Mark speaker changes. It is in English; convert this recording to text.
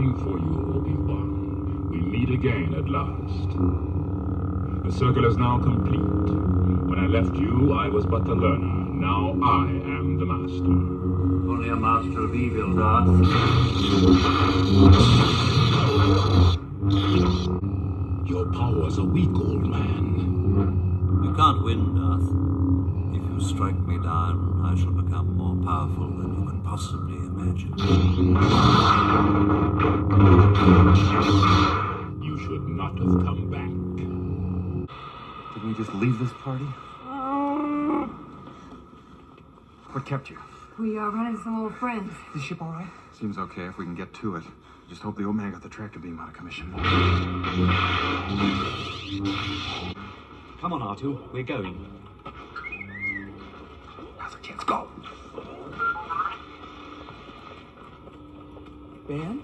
Speaker 1: waiting for you, Obi-Wan. We meet again at last. The circle is now complete. When I left you, I was but the learner. Now I am the master.
Speaker 2: Only a master of evil, Darth.
Speaker 1: Your powers are weak, old man.
Speaker 2: You can't win, Darth. If you strike me down, I shall become more powerful than you can possibly imagine.
Speaker 3: Just leave this party? Um. What kept you?
Speaker 4: We uh, are running some old friends.
Speaker 3: Is the ship all right? Seems okay if we can get to it. Just hope the old man got the tractor beam out of commission.
Speaker 5: Come on, R2, we're going.
Speaker 3: Now's our chance. Go!
Speaker 5: Ben?